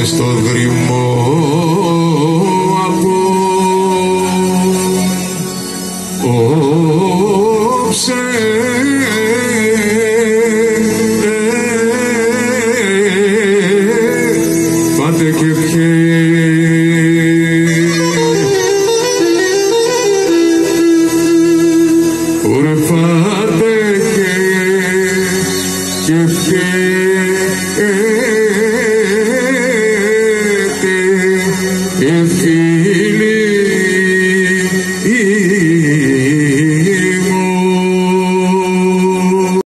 και στο γρημό από όψε ε, πάτε και πιέ Ωραία και και πιέ Esse